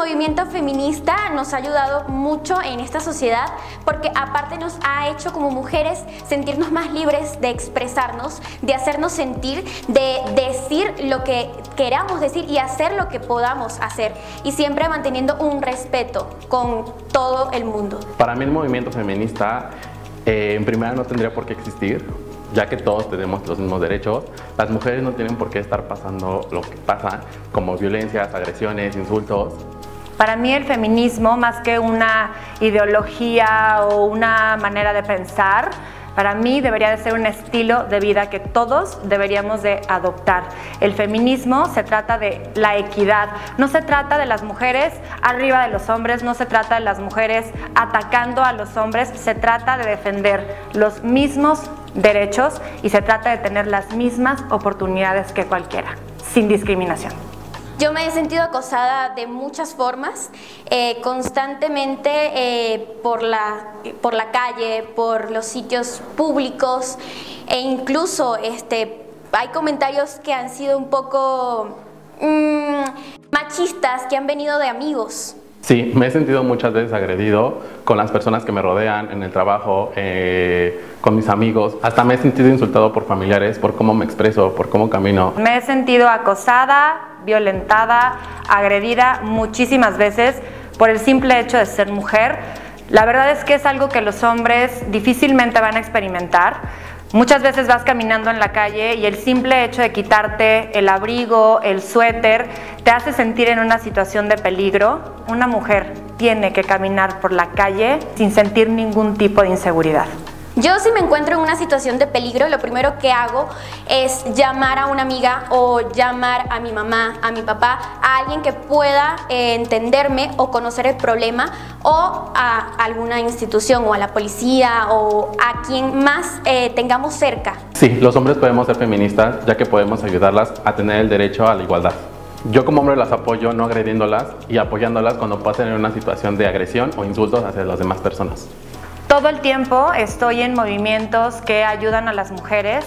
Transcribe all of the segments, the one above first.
movimiento feminista nos ha ayudado mucho en esta sociedad porque aparte nos ha hecho como mujeres sentirnos más libres de expresarnos, de hacernos sentir, de decir lo que queramos decir y hacer lo que podamos hacer y siempre manteniendo un respeto con todo el mundo. Para mí el movimiento feminista eh, en primera no tendría por qué existir ya que todos tenemos los mismos derechos, las mujeres no tienen por qué estar pasando lo que pasa, como violencias, agresiones, insultos. Para mí el feminismo, más que una ideología o una manera de pensar, para mí debería de ser un estilo de vida que todos deberíamos de adoptar. El feminismo se trata de la equidad, no se trata de las mujeres arriba de los hombres, no se trata de las mujeres atacando a los hombres, se trata de defender los mismos derechos y se trata de tener las mismas oportunidades que cualquiera, sin discriminación. Yo me he sentido acosada de muchas formas, eh, constantemente eh, por, la, por la calle, por los sitios públicos e incluso este, hay comentarios que han sido un poco mm, machistas que han venido de amigos. Sí, me he sentido muchas veces agredido con las personas que me rodean en el trabajo, eh, con mis amigos. Hasta me he sentido insultado por familiares, por cómo me expreso, por cómo camino. Me he sentido acosada, violentada, agredida muchísimas veces por el simple hecho de ser mujer. La verdad es que es algo que los hombres difícilmente van a experimentar Muchas veces vas caminando en la calle y el simple hecho de quitarte el abrigo, el suéter, te hace sentir en una situación de peligro. Una mujer tiene que caminar por la calle sin sentir ningún tipo de inseguridad. Yo si me encuentro en una situación de peligro, lo primero que hago es llamar a una amiga o llamar a mi mamá, a mi papá, a alguien que pueda eh, entenderme o conocer el problema o a alguna institución o a la policía o a quien más eh, tengamos cerca. Sí, los hombres podemos ser feministas ya que podemos ayudarlas a tener el derecho a la igualdad. Yo como hombre las apoyo no agrediéndolas y apoyándolas cuando pasen en una situación de agresión o insultos hacia las demás personas. Todo el tiempo estoy en movimientos que ayudan a las mujeres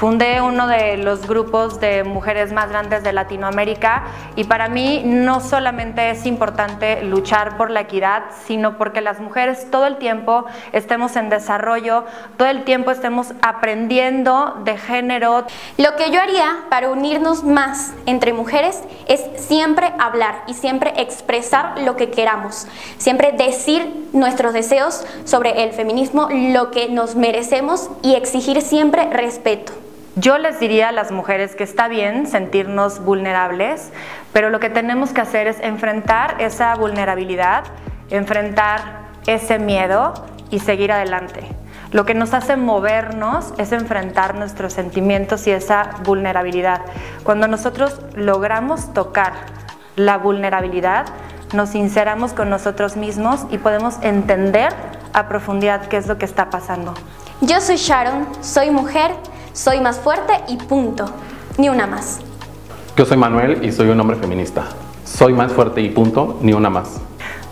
Fundé uno de los grupos de mujeres más grandes de Latinoamérica y para mí no solamente es importante luchar por la equidad, sino porque las mujeres todo el tiempo estemos en desarrollo, todo el tiempo estemos aprendiendo de género. Lo que yo haría para unirnos más entre mujeres es siempre hablar y siempre expresar lo que queramos, siempre decir nuestros deseos sobre el feminismo, lo que nos merecemos y exigir siempre respeto. Yo les diría a las mujeres que está bien sentirnos vulnerables, pero lo que tenemos que hacer es enfrentar esa vulnerabilidad, enfrentar ese miedo y seguir adelante. Lo que nos hace movernos es enfrentar nuestros sentimientos y esa vulnerabilidad. Cuando nosotros logramos tocar la vulnerabilidad, nos sinceramos con nosotros mismos y podemos entender a profundidad qué es lo que está pasando. Yo soy Sharon, soy mujer, soy más fuerte y punto. Ni una más. Yo soy Manuel y soy un hombre feminista. Soy más fuerte y punto, ni una más.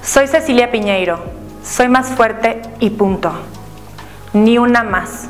Soy Cecilia Piñeiro. Soy más fuerte y punto. Ni una más.